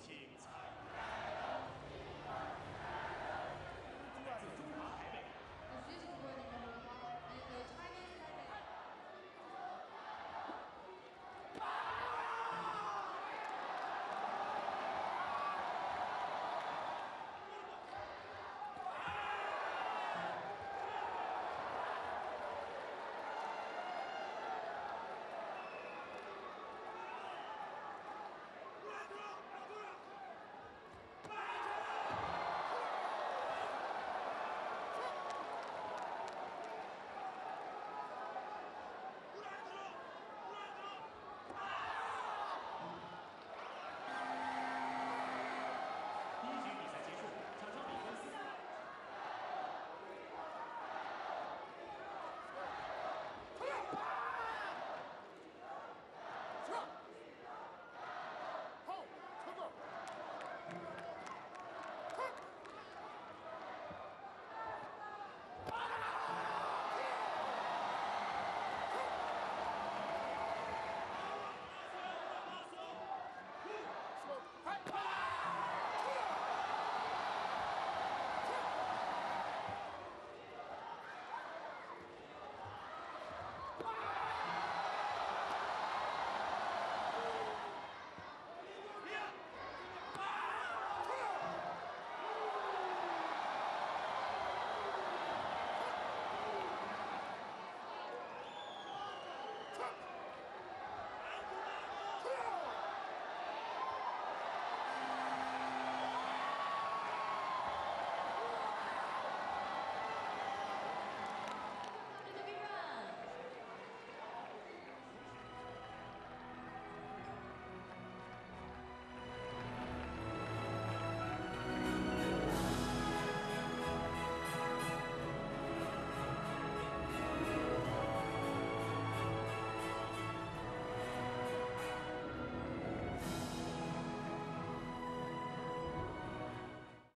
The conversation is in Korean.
것이